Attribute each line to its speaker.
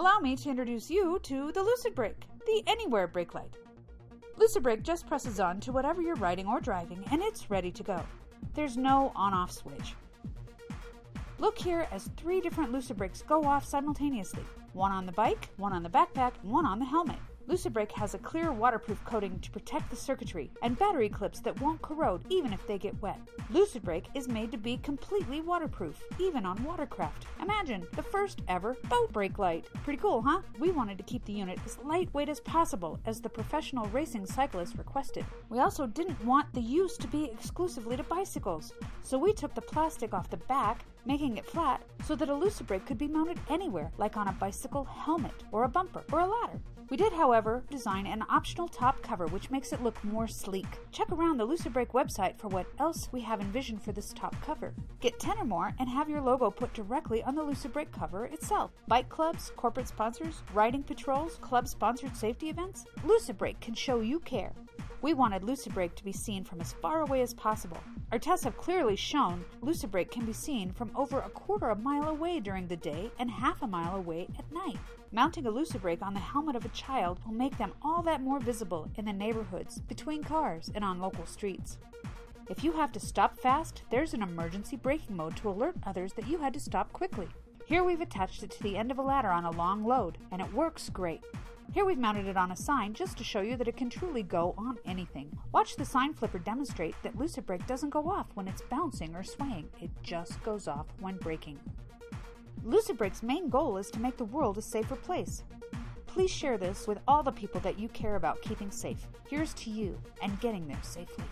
Speaker 1: Allow me to introduce you to the LucidBrake, the Anywhere brake light. LucidBrake just presses on to whatever you're riding or driving and it's ready to go. There's no on off switch. Look here as three different LucidBrakes go off simultaneously one on the bike, one on the backpack, one on the helmet. LucidBrake has a clear waterproof coating to protect the circuitry and battery clips that won't corrode even if they get wet. LucidBrake is made to be completely waterproof, even on watercraft. Imagine the first ever boat brake light. Pretty cool, huh? We wanted to keep the unit as lightweight as possible, as the professional racing cyclists requested. We also didn't want the use to be exclusively to bicycles, so we took the plastic off the back making it flat so that a LucidBrake could be mounted anywhere, like on a bicycle helmet, or a bumper, or a ladder. We did, however, design an optional top cover which makes it look more sleek. Check around the LucidBrake website for what else we have envisioned for this top cover. Get 10 or more and have your logo put directly on the LucidBrake cover itself. Bike clubs, corporate sponsors, riding patrols, club sponsored safety events? LucidBrake can show you care. We wanted LucidBrake to be seen from as far away as possible. Our tests have clearly shown LucidBrake can be seen from over a quarter of a mile away during the day and half a mile away at night. Mounting a LucidBrake on the helmet of a child will make them all that more visible in the neighborhoods, between cars, and on local streets. If you have to stop fast, there's an emergency braking mode to alert others that you had to stop quickly. Here we've attached it to the end of a ladder on a long load, and it works great. Here we've mounted it on a sign just to show you that it can truly go on anything. Watch the sign flipper demonstrate that LucidBrake doesn't go off when it's bouncing or swaying, it just goes off when braking. LucidBrake's main goal is to make the world a safer place. Please share this with all the people that you care about keeping safe. Here's to you and getting there safely.